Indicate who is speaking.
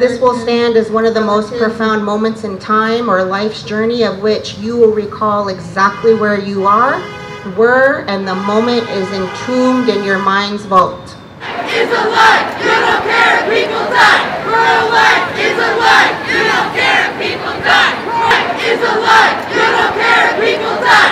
Speaker 1: This will stand as one of the most profound moments in time or life's journey of which you will recall exactly where you are, were, and the moment is entombed in your mind's vault
Speaker 2: is a lie. You don't care if people die. Pro-life is a lie. You don't care if people die. Pro-life is a lie. You don't care if people die.